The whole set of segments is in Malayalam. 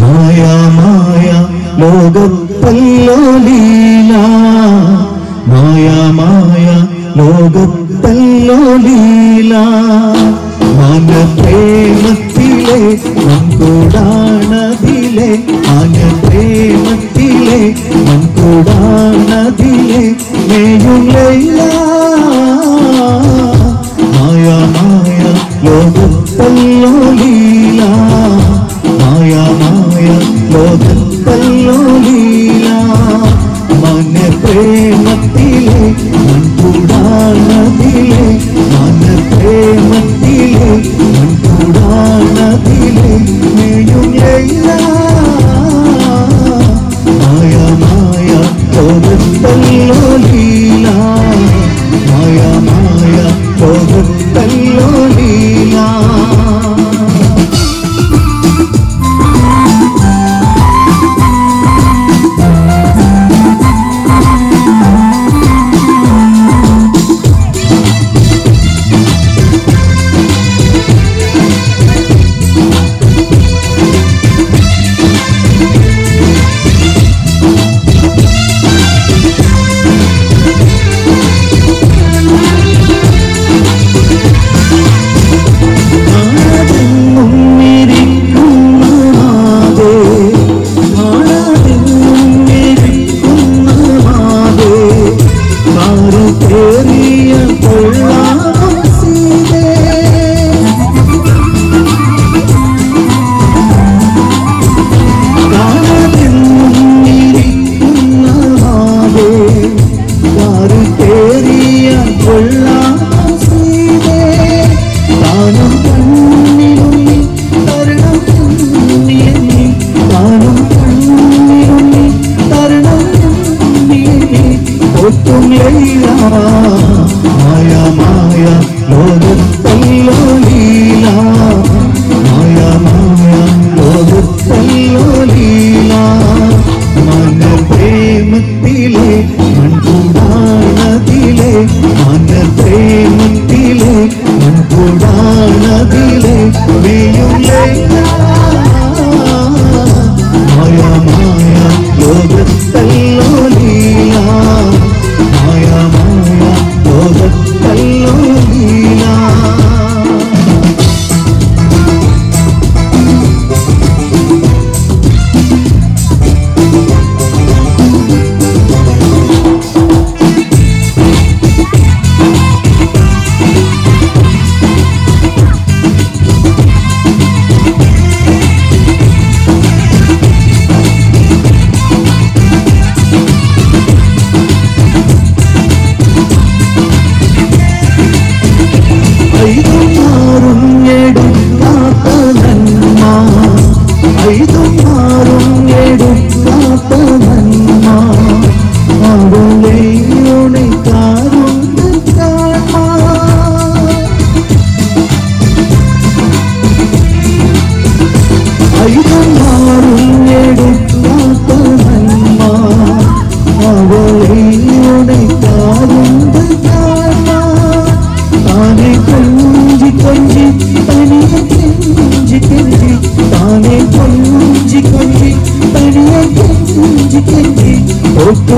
മായാമായ ലോകപ്പല്ലോലീല മായാമായ ലോകപ്പല്ലോലീല മാനപ്രേമത്തിലെ മൺകൂടാണതിലെ മാനപ്രേമത്തിലെ മൺകൂടാണതിലെ മേയുലൈ ലോകത്തല്ലോലി ും മായ മായ ലോകത്തല്ലോ ലീല മായ മായ ലോകത്തല്ലോ ലീല മന പ്രേമത്തിലെ മൺകുടാണതിലെ മന പ്രേമത്തിലെ മൺകുടാണതിലെ വിയുലേ മായ മായ করুন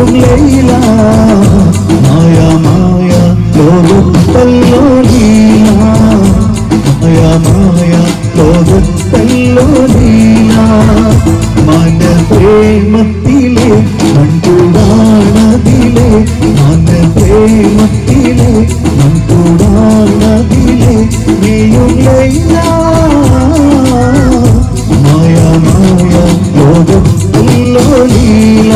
ലോകം ലൈല മായ മായ ലോകം പല്ലോ ലീല മായ മായ ലോകം പല്ലോ ലീല മന പ്രേമത്തിലെ മൺകുടാണതിലെ മന പ്രേമത്തിലെ മൺകുടാണതിലെ നീയും ലൈല. മായ മായ ലോകം പല്ലോ ലീല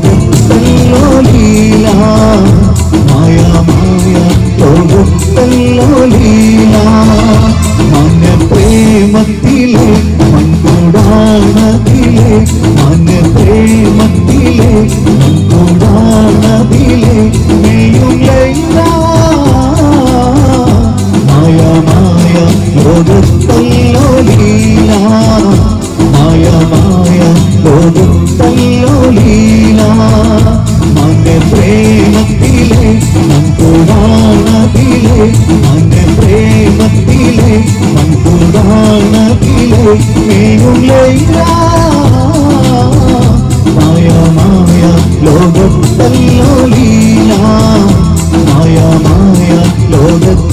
I'll உதாரணத்திலே மேலும் மாயா மாயா லோகத்தல்லோ லீலா மாயா மாயா லோகத்